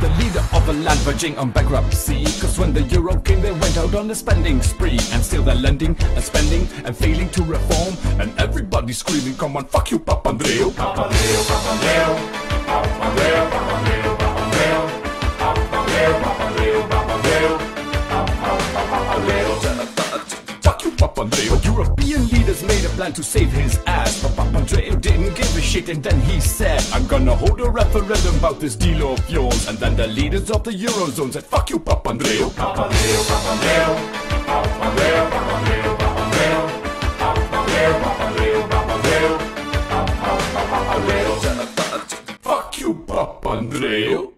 the leader of a land verging on bankruptcy Cause when the euro came they went out on a spending spree And still they're lending and spending and failing to reform And everybody's screaming come on fuck you Papandreou Papandreou, Papandreou, Papandreou, Papandreou, Papandreou Fuck you, Papandreou European leaders made a plan to save his ass up didn't give a shit and then he said I'm gonna hold a referendum about this deal of yours. And then the leaders of the Eurozone said fuck you Papandreou Papandreou, Papandreou Papandreou, Papandreou, Papandreou Papandreou, Papandreou, Papandreou Fuck you Papandreou